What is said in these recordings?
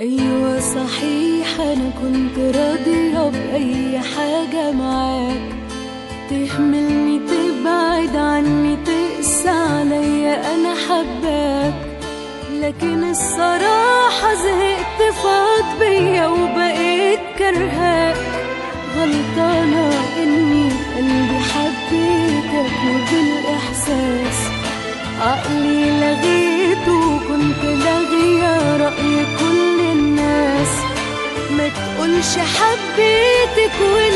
أيوة صحيح أنا كنت راضية حاجة معاك تهملني تبعد عني تقسى عليا. أنا حباك لكن الصراحة زهقت فاض بيا وبقيت كرهاك. غلطانة إني قلبي حبيتك وبالإحساس عقلي لغيته وكنت لاغية رأي كل الناس. ما تقولش حبيتك ونرجع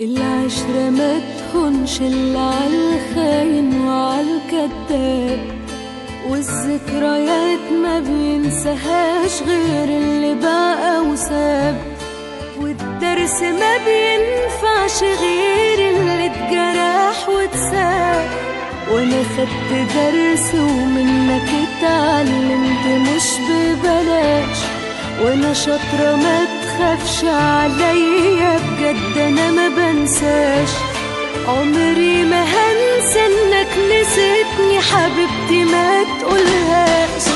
العشرة ما تهونش إلا عالخاين وعالكداب والذكريات ما بينساهاش غير اللي بقى وساب. والدرس ما بينفعش غير اللي اتجرح واتساب. وأنا خدت درس ومنك اتعلمت مش ببلاش. وأنا شاطرة ما تخافش عليا بجد أنا ما بنساش. عمري ما هنسى إنك نسيتني حبيبتي ما تقولهاش.